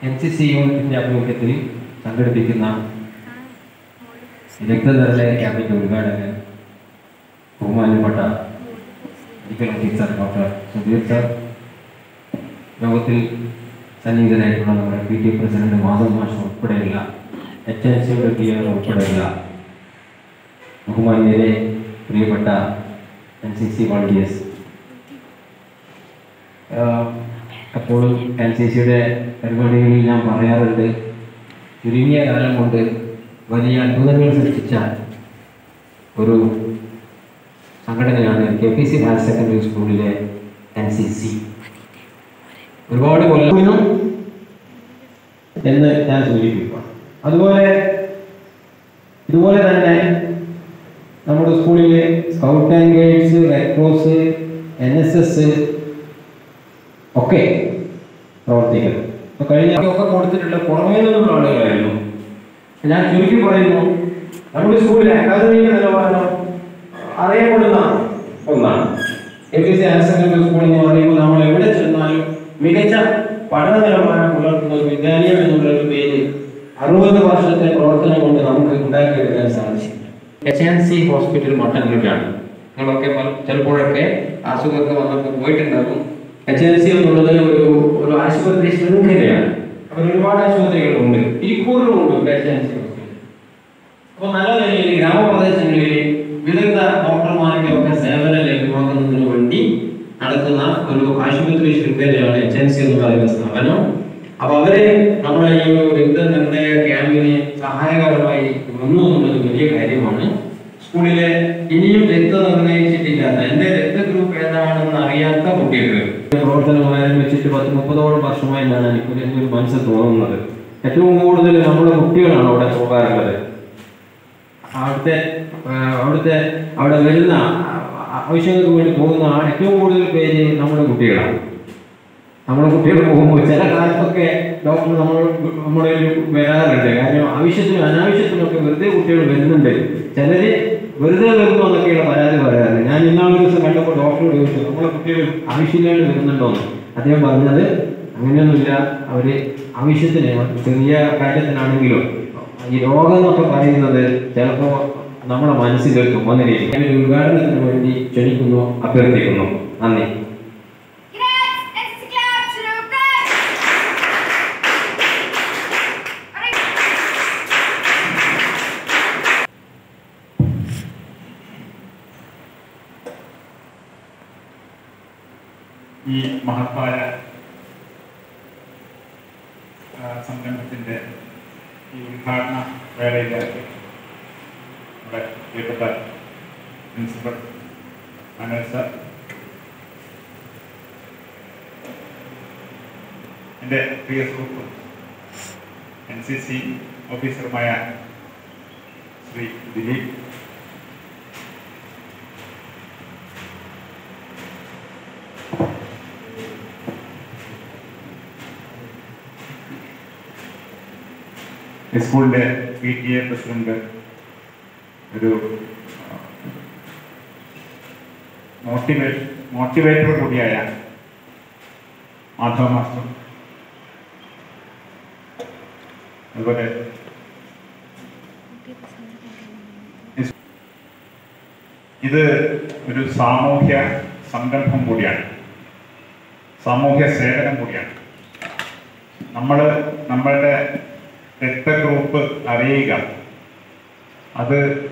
N C C യൂണിറ്റിന്റെ ആഭിമുഖ്യത്തിൽ സംഘടിപ്പിക്കുന്ന രക്തനിരല ക്യാമ്പിന്റെ ഉദ്ഘാടകൻ ബഹുമാനപ്പെട്ട medical officer doctor Sudheer sir യോഗത്തിൽ സന്നിഹിതരായിട്ടുള്ള നമ്മുടെ പി ടി പ്രസിഡന്റ് മാധവ് മാഷ് ഉൾപ്പെടെയുള്ള എച്ച് എൻ സിയുടെ ടി ആർ ഉൾപ്പെടെയുള്ള ബഹുമാന്യരെ പ്രിയപ്പെട്ട എൻ സി സി വോളണ്ടിയേഴ്സ് എപ്പോഴും എൻ സി സിയുടെ പരിപാടികളിൽ ഞാൻ പറയാറുണ്ട്. ചുരുങ്ങിയ കാലം കൊണ്ട് വലിയ അത്ഭുതങ്ങൾ സൃഷ്ടിച്ച ഒരു സംഘടനയാണ് K P C higher secondary സ്കൂളിലെ എൻ സി സി. ഒരുപാട് കൊല്ലം എന്ന് ഞാൻ സൂചിപ്പിക്കുക അതുപോലെ ഇതുപോലെ തന്നെ നമ്മുടെ സ്കൂളിലെ scout and guides red cross N S S ഒക്കെ പ്രവർത്തിക്കുന്നു അപ്പോൾ കഴിഞ്ഞ ഒക്കെ കൊടുത്തിട്ടുള്ള പുറമേ നിന്നുള്ള ആളുകളായിരുന്നു. ഞാൻ ചുരുക്കി പറയുന്നു നമ്മുടെ സ്കൂളിലെ അക്കാദമിക നിലവാരം അറിയപ്പെടുന്ന ഒന്നാണ്. A P C higher secondary school എന്ന് പറയുമ്പോൾ നമ്മൾ എവിടെ ചെന്നാലും മികച്ച പഠന നിലവാരം പുലർത്തുന്ന ഒരു വിദ്യാലയം എന്നുള്ള ഒരു പേര് അറുപത് വർഷത്തെ പ്രവർത്തനം കൊണ്ട് നമുക്ക് ഉണ്ടാക്കിയെടുക്കാൻ സാധിച്ചില്ല എച്ച് എൻ സി ഹോസ്പിറ്റൽ മട്ടന്നൂരാണ് നിങ്ങളൊക്കെ ചിലപ്പോഴൊക്കെ അസുഖമൊക്കെ വന്നൊക്കെ പോയിട്ടുണ്ടാകും. എച്ച് എൽ സി എന്നുള്ളത് ഒരു ഒരു ആശുപത്രി ശൃംഖലയാണ്. അപ്പോൾ ഒരുപാട് ആശുപത്രികളുണ്ട്. ഈ കൂടുതലുണ്ട് എച്ച് എൻ സി അപ്പോൾ നല്ല നിലയിൽ ഗ്രാമപ്രദേശങ്ങളിൽ വിദഗ്ധ ഡോക്ടർമാരുടെ ഒക്കെ സേവനം ലഭ്യമാക്കുന്നതിന് വേണ്ടി നടത്തുന്ന ഒരു ആശുപത്രി ശൃംഖലയാണ് എച്ച് എൻ സി എന്ന് പറയുന്ന സ്ഥാപനം. അപ്പൊ അവരെ നമ്മുടെ ഈ ഒരു രക്തനിർണയ ക്യാമ്പിന് സഹായകരമായി വന്നു എന്നുള്ളത് വലിയ കാര്യമാണ്. സ്കൂളിലെ രക്തഗ്രൂപ്പ് ഏതാണെന്ന് അറിയാത്ത കുട്ടികൾ. പ്രവർത്തനം ആരംഭിച്ചിട്ട് പത്ത് മുപ്പതോളം വർഷമായി ഞാൻ എനിക്ക് ഒരു മനസ്സിൽ തോന്നുന്നത്. ഏറ്റവും കൂടുതൽ നമ്മുടെ കുട്ടികളാണ് അവിടെ പോകാറുള്ളത്. അവിടുത്തെ അവിടുത്തെ അവിടെ വരുന്ന ആവശ്യങ്ങൾക്ക് വേണ്ടി പോകുന്ന ഏറ്റവും കൂടുതൽ പേര് നമ്മുടെ കുട്ടികളാണ്. നമ്മുടെ കുട്ടികൾ പോകുമ്പോൾ ചില കാലത്തൊക്കെ ഡോക്ടർ നമ്മൾ നമ്മുടെ വരാറുണ്ട്. കാരണം ആവശ്യത്തിനും അനാവശ്യത്തിനൊക്കെ വെറുതെ കുട്ടികൾ വരുന്നുണ്ട്. ചിലര് വെറുതെ വരുന്നു എന്നൊക്കെയുള്ള പരാതി പറയാറ് ഞാൻ ഇന്നാളൊരു ദിവസം കണ്ടപ്പോൾ ഡോക്ടറോട് ചോദിച്ചു നമ്മളെ കുട്ടികൾ ആവശ്യമില്ലാണ്ട് വരുന്നുണ്ടോ? എന്ന്. അദ്ദേഹം പറഞ്ഞത് അങ്ങനെയൊന്നുമില്ല. അവർ ആവശ്യത്തിന് ചെറിയ കാര്യത്തിനാണെങ്കിലും ഈ രോഗം എന്നൊക്കെ പറയുന്നത് ചിലപ്പോൾ നമ്മുടെ മനസ്സിലേക്ക് വന്നിരിക്കും ഞാൻ ഒരു ഉദ്ഘാടനത്തിന് വേണ്ടി ക്ഷണിക്കുന്നു അഭ്യർത്ഥിക്കുന്നു. നന്ദി. ഈ മഹത്തായ സംരംഭത്തിന്റെ ഈ ഉദ്ഘാടന വേളയിലേക്ക് നമ്മുടെ പ്രിയപ്പെട്ട പ്രിൻസിപ്പൽ മനോജ് സാർ. എന്റെ പ്രിയ സുഹൃത്തും എൻ സി സി ഓഫീസറുമായ ശ്രീ ദിലീപ് സ്കൂളിന്റെ പി ടി എ പ്രസിഡന്റ് ഒരു മോട്ടിവേറ്റ് മോട്ടിവേറ്റർ കൂടിയായ മാധവ മാസ്റ്റർ. അതുപോലെ ഇത് ഒരു സാമൂഹ്യ സംരംഭം കൂടിയാണ്. സാമൂഹ്യ സേവനം കൂടിയാണ്. നമ്മൾ നമ്മളുടെ രക്തഗ്രൂപ്പ് അറിയുക. അത്